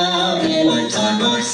down in my time box.